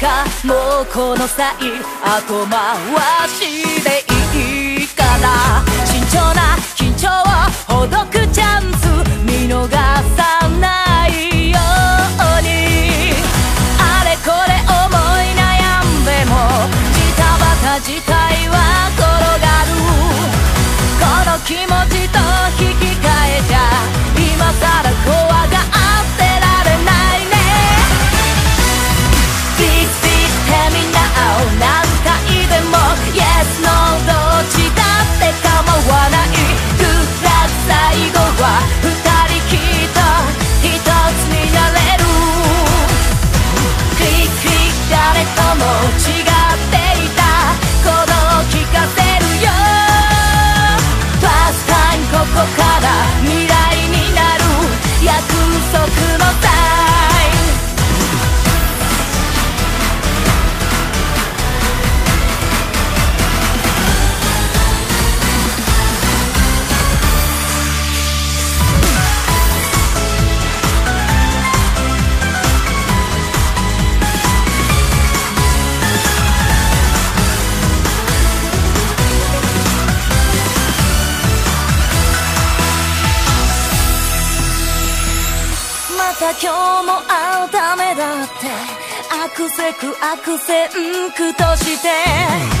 かもうこの際後回しでいいから慎重な緊張をほどくチャンス見逃さないようにあれこれ思い悩んでもジタバタ自体はまた今日も会うためだって。アクセクアクセンとして。